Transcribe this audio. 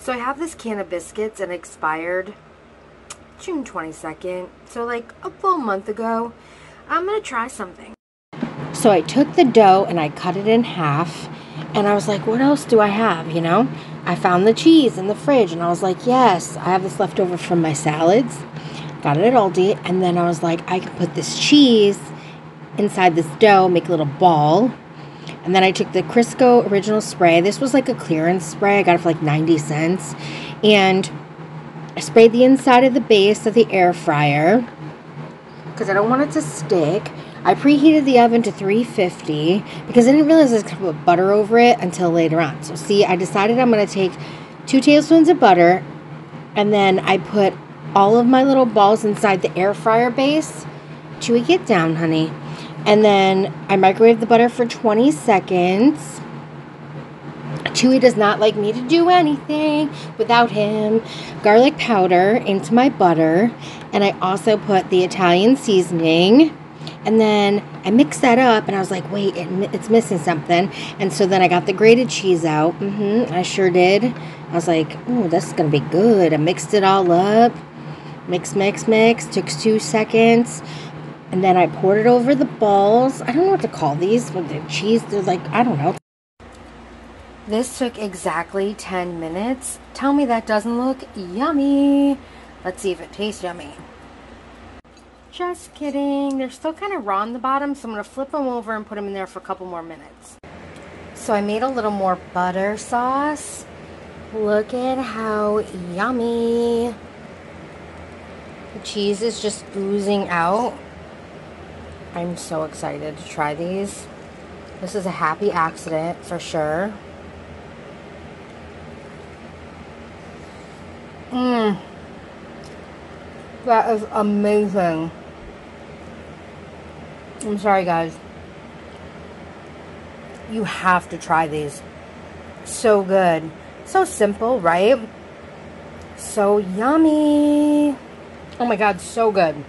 So I have this can of biscuits and expired June 22nd. So like a full month ago. I'm going to try something. So I took the dough and I cut it in half. And I was like, what else do I have, you know? I found the cheese in the fridge and I was like, yes, I have this leftover from my salads. Got it at Aldi. And then I was like, I can put this cheese inside this dough, make a little ball. And then I took the Crisco original spray. This was like a clearance spray. I got it for like 90 cents. And I sprayed the inside of the base of the air fryer because I don't want it to stick. I preheated the oven to 350 because I didn't realize I was going to put butter over it until later on. So see, I decided I'm going to take two tablespoons of butter and then I put all of my little balls inside the air fryer base. Chewy, get down, honey. And then I microwave the butter for 20 seconds. Chewy does not like me to do anything without him. Garlic powder into my butter. And I also put the Italian seasoning. And then I mixed that up and I was like, wait, it, it's missing something. And so then I got the grated cheese out. Mm-hmm, I sure did. I was like, oh, this is going to be good. I mixed it all up. Mix, mix, mix. Took two seconds. And then I poured it over the balls. I don't know what to call these, but the cheese, they're like, I don't know. This took exactly 10 minutes. Tell me that doesn't look yummy. Let's see if it tastes yummy. Just kidding. They're still kind of raw on the bottom, so I'm going to flip them over and put them in there for a couple more minutes. So I made a little more butter sauce. Look at how yummy. The cheese is just oozing out. I'm so excited to try these. This is a happy accident for sure. Mmm. That is amazing. I'm sorry, guys. You have to try these. So good. So simple, right? So yummy. Oh my god, so good.